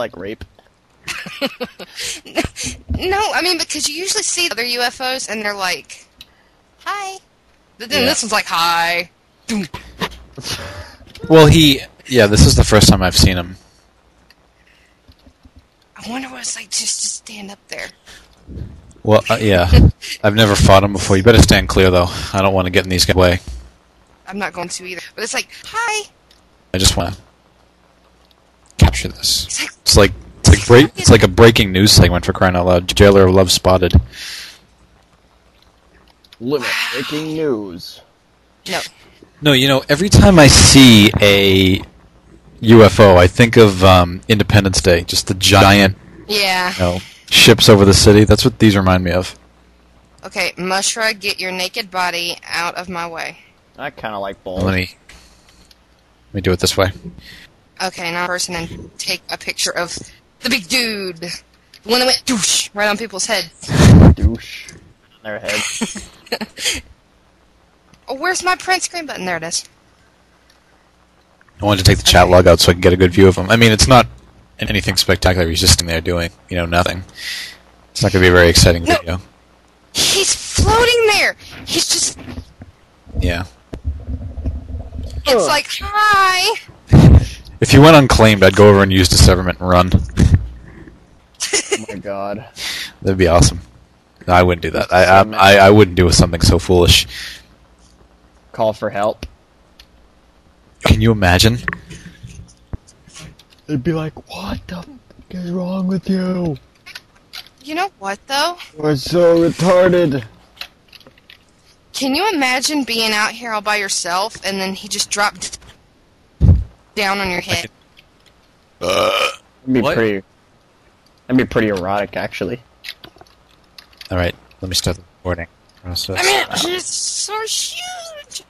like rape? No, I mean because you usually see other UFOs and they're like, "Hi," but then Yeah. this one's like, "Hi." Well, he. Yeah, this is the first time I've seen him. I wonder what it's like just to stand up there. Well, uh, yeah. I've never fought him before. You better stand clear, though. I don't want to get in these guys' way. I'm not going to either. But it's like, "Hi." I just want to capture this. It's like, It's like it's break, it's like a breaking news segment for crying out loud. Jailer of Love spotted. Limit breaking news. no. No, you know, every time I see a UFO, I think of um, Independence Day. Just the giant, Yeah. you know, ships over the city. That's what these remind me of. Okay, Mushra, get your naked body out of my way. I kind of like balls. Let me let me do it this way. Okay, now person and take a picture of the big dude. The one that went douche right on people's heads. douche. on Their head. Oh, where's my print screen button? There it is. I wanted to take the chat log out so I can get a good view of him. I mean, it's not anything spectacular. He's just sitting there doing, you know, nothing. It's not going to be a very exciting No. video. He's floating there. He's just. Yeah. It's like hi. If you went unclaimed, I'd go over and use disseverment and run. oh my god. That'd be awesome. No, I wouldn't do that. I, I I I wouldn't do something so foolish. Call for help. Can you imagine? They'd be like, "What the f- is wrong with you? You know what though? You're so retarded." Can you imagine being out here all by yourself and then he just dropped down on your head? That'd be What? pretty. That'd be pretty erotic, actually. All right, let me start the recording process. I mean, he's so huge.